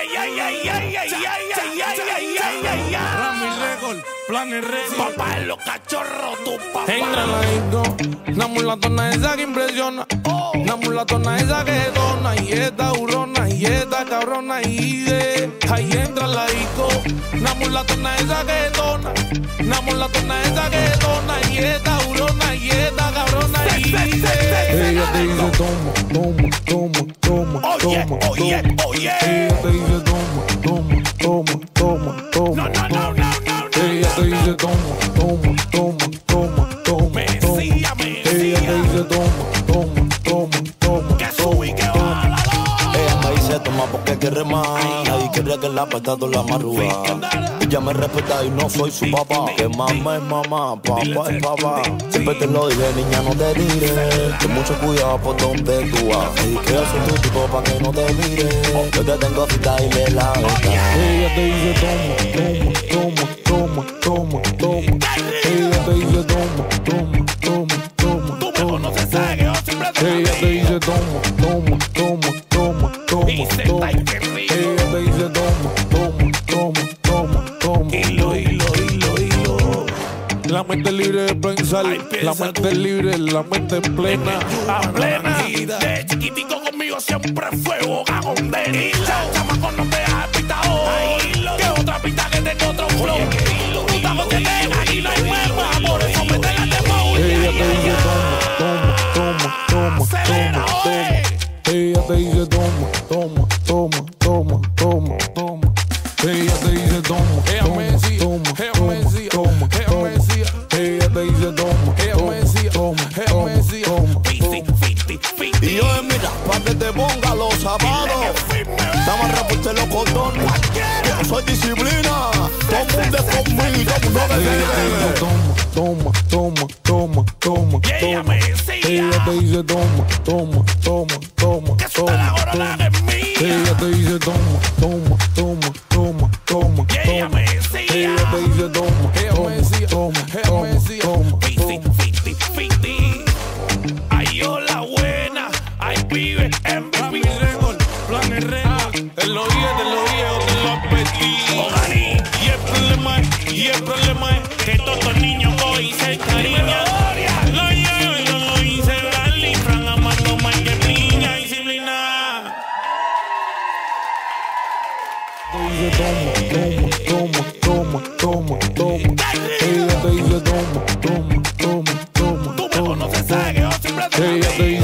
ay, ay, ay, ay, ay, ay, ay, ay, ay, ay, ay. Rami Record, Planes Record. Papá de los cachorros, tu papá. Entra la disco, una mulatona esa que impresiona. Una mulatona esa que dona. Y esta hurona, y esta cabrona. Y de ahí entra la disco. Una mulatona esa que dona. Una mulatona esa que dona. Y esta hurona, y esta cabrona. Y de ella te dice toma, toma, toma, Oye, toma, oye, toma. oye. Ella te dice toma, toma, toma, toma, toma. No, no, no, no, no, no. Ella te dice toma, toma, toma, toma, toma. Mesía, toma. mesía. Ella te dice toma, toma, toma, toma. Que que Ella me dice toma porque quiere más Y quiere que la apretado la marrúa Ella me respeta y no soy su papá Que mamá es mamá, papá es papá Siempre te lo dije, niña, no te tires Ten mucho cuidado por donde tú vas Y que yo soy tu tipo pa' que no te mire Yo te tengo cita y le la verdad Ella te dice toma, toma, toma, toma, toma, toma. Ella te dice toma, toma, toma, toma, Tú me toma. conoces, sabes que yo siempre te Ella te dice toma, toma, toma, toma, toma. Ella te dice toma, toma, toma, La mente libre de pensar, Ay, la mente libre, la mente plena. A plena. De chiquitico conmigo siempre fue bogagón de La chamaco no te ha pitado. Que otra pita que tengo otro flow. Con que no hay hueva. Por eso me te la demo. Ella te dice toma, toma, toma, toma, toma. Ella te dice toma, toma, toma, toma, toma, toma. Ella te dice toma, toma, Y yo mira, pa' que te ponga los zapatos Estamos repuestos los cordones Que no soy disciplina Todo el mundo es conmigo, dice me toma, toma, toma, toma, toma, toma. Ella te dice toma, toma, toma, toma, toma. Ella te dice toma, toma, toma, toma, toma, toma. Ella te dice toma, toma, toma, Record. Te lo dije, te lo dije, te lo advertí. Y el problema es, y el problema es que todos los niños hoy se encariñan. Lo yo, yo lo hice Fran amando más que niña disciplina. Toma, toma, toma, toma, toma. Ella te dice toma, toma, toma, toma, Tú me toma, conoces, toma. sabes que yo siempre te